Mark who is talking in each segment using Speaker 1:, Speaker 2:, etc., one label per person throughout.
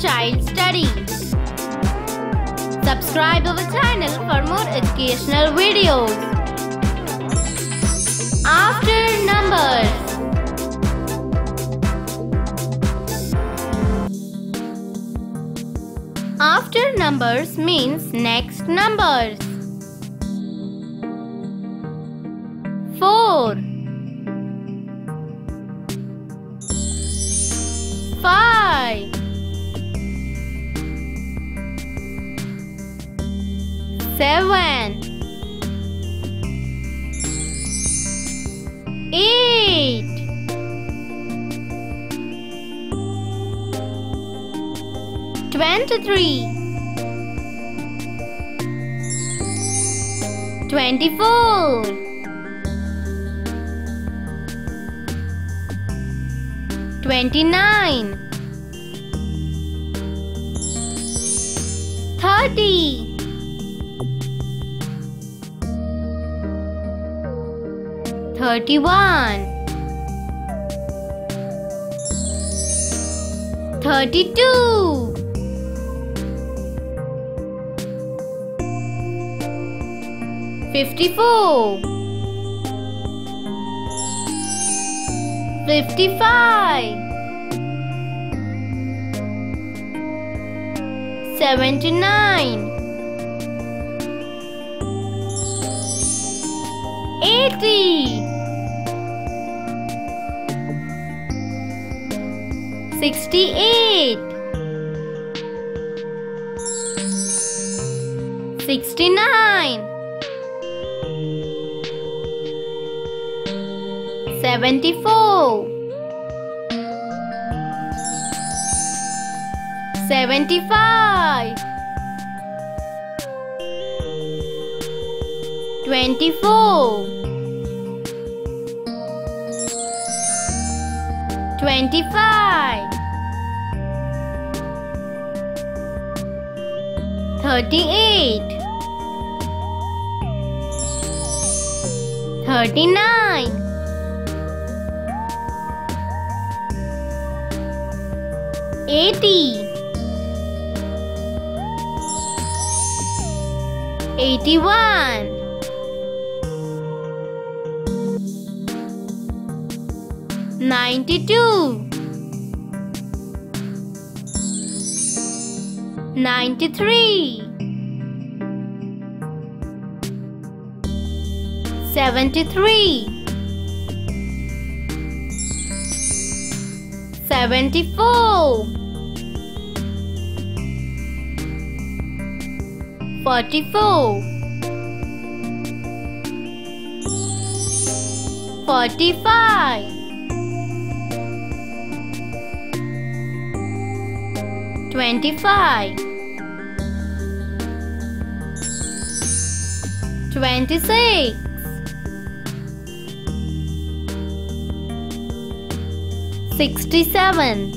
Speaker 1: child study. Subscribe our channel for more educational videos. After numbers. After numbers means next numbers. Four. Five. Seven. Eight. Twenty-three. Twenty-four. Twenty-nine. Thirty. Thirty-one. Thirty-two. Fifty-four. Fifty-five. Seventy-nine. Eighty. Sixty-eight. Sixty-nine. Seventy-four. Seventy-five. Twenty-four. Twenty-five. Thirty-eight. Thirty-nine. Eighty. Eighty-one. Ninety-two. Ninety-three. Seventy-three. Seventy-four. Forty-four. Forty-five. Twenty-five. Twenty-six. Sixty-seven.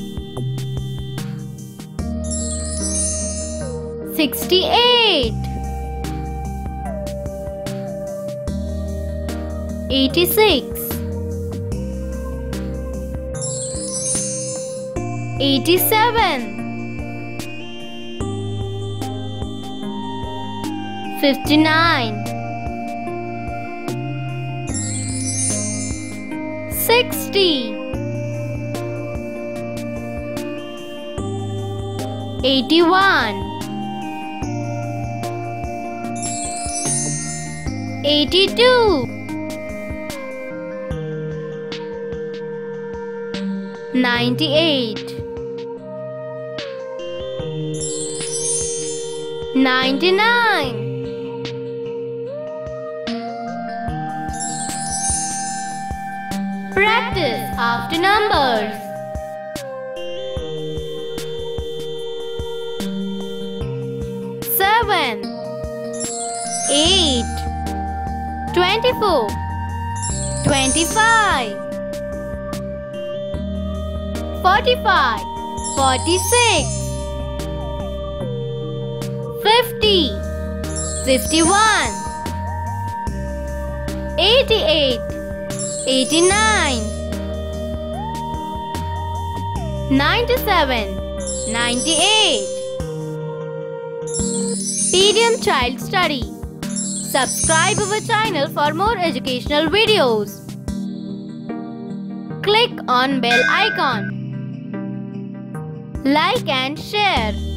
Speaker 1: Sixty-eight. Eighty-six. Eighty-seven. Fifty-nine. Sixty. Eighty-one. Eighty-two. Ninety-eight. Ninety-nine. Practice after numbers. Seven. Eight. Twenty-four. Twenty-five. Forty-five. Forty-six. Fifty. Fifty-one. Eighty-eight. Eighty-nine. Ninety-seven. 98 PDM Child Study Subscribe our channel for more educational videos. Click on bell icon. Like and share.